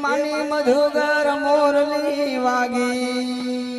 માની મધુગર મોરલી વાગી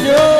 yo.